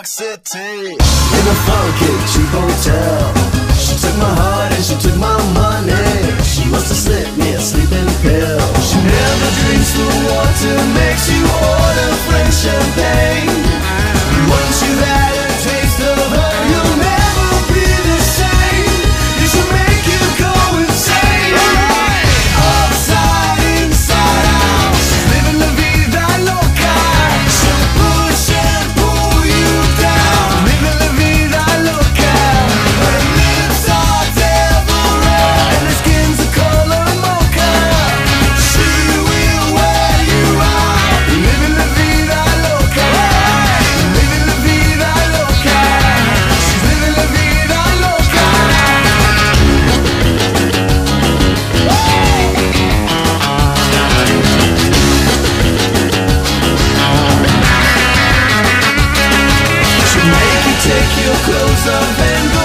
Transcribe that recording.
York City. In a funky cheap hotel. She took my heart and she took my money. She must have slipped me a sleeping pill. your close up and go.